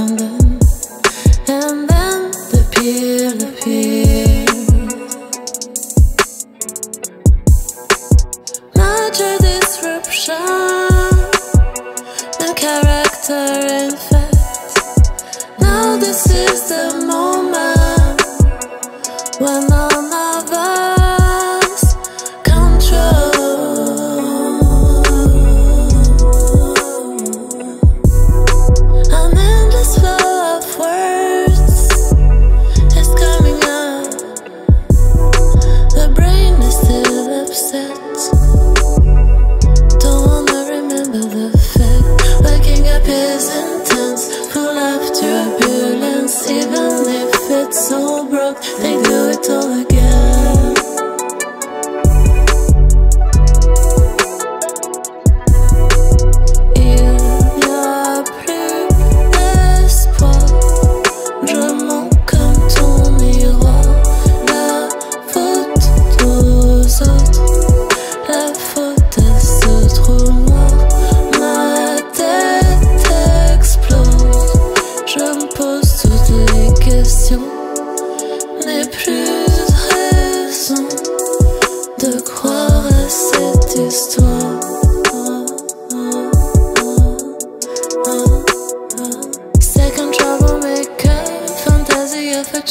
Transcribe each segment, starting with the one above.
London And then the pier, the pier Major disruption And character in fact Now this is the moment When all of us to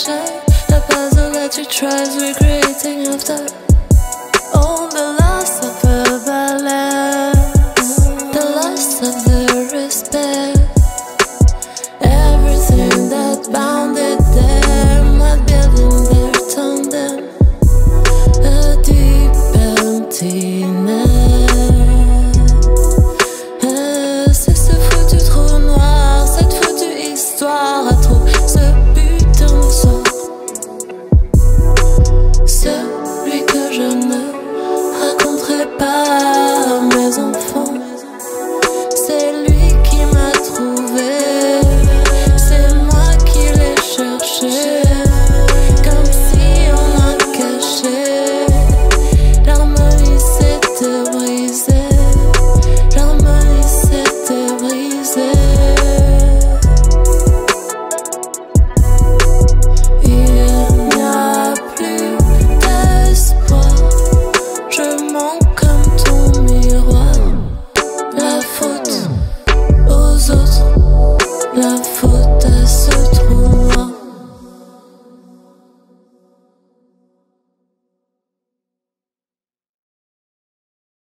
reflection. The puzzle that you tried recreating after.